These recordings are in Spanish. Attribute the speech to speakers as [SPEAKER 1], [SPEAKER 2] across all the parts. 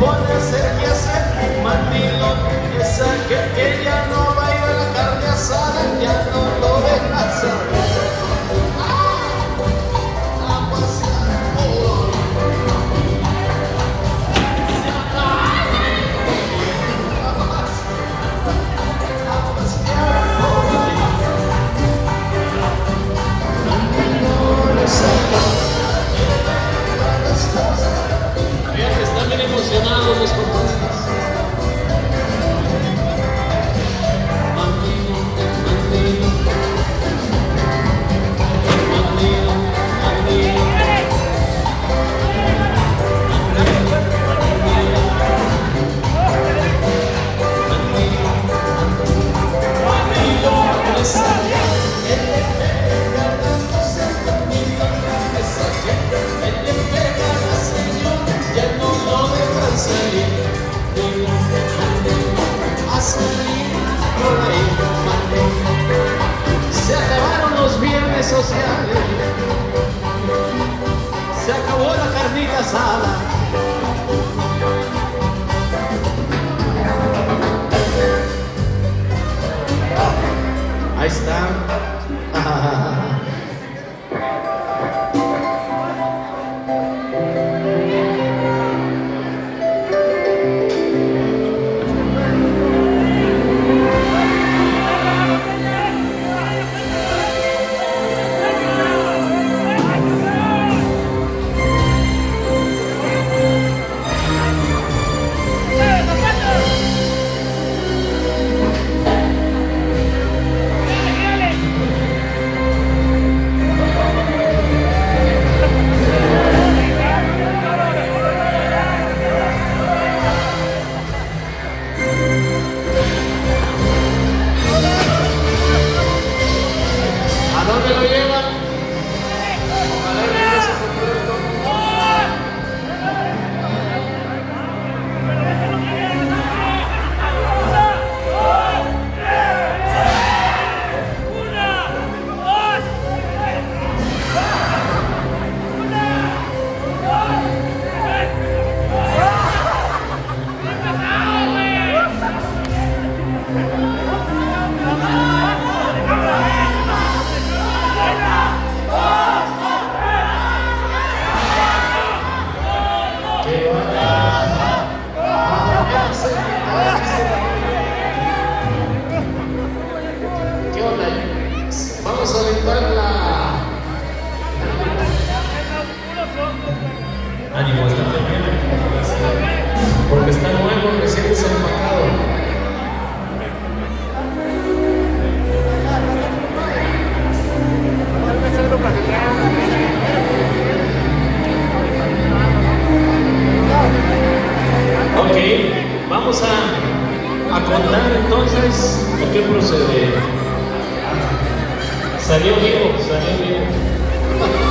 [SPEAKER 1] pone cerveza en un mandilón, esa que, que ya no va a ir a la carne asada, ya no Se acabaron los viernes sociales, se acabó la carnita asada. Ahí está. ánimo esta mañana, porque está nuevo, recién desempacado. Ok, vamos a contar entonces lo que procede. Salió vivo, salió vivo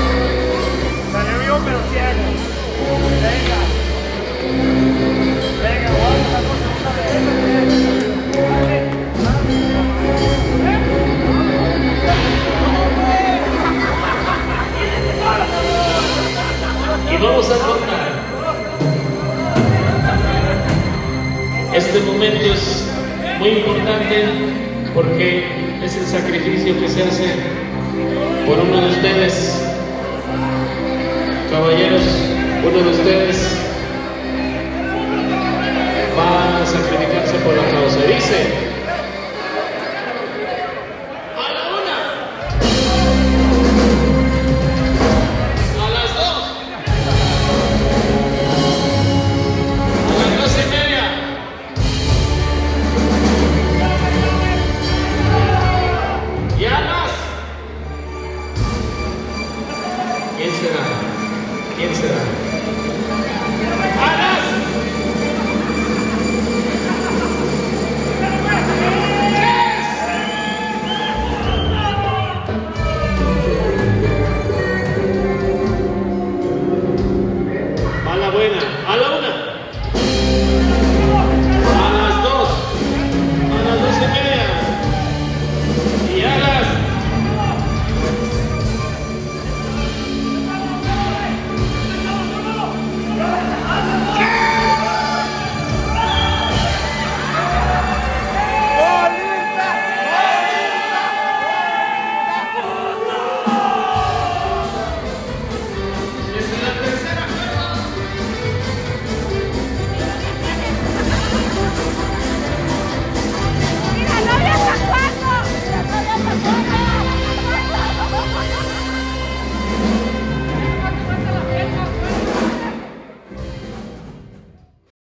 [SPEAKER 1] vamos a cortar. Este momento es muy importante porque es el sacrificio que se hace por uno de ustedes, caballeros uno de ustedes va a sacrificarse por la causa. Dice, buena, a la una.